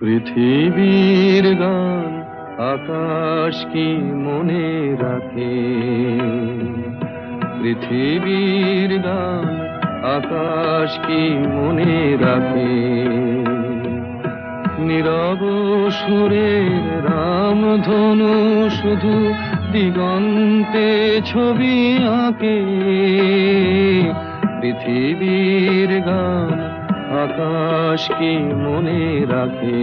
পৃথিবীর গান আকাশ কি মনে রাখে? পৃথিবীর গান আকাশ কি মনে রাখে? নীরব সুরের রামধনু শুধু দিগন্তে ছবি আঁকে। পৃথিবীর গান আকাশ কি মনে রাখে।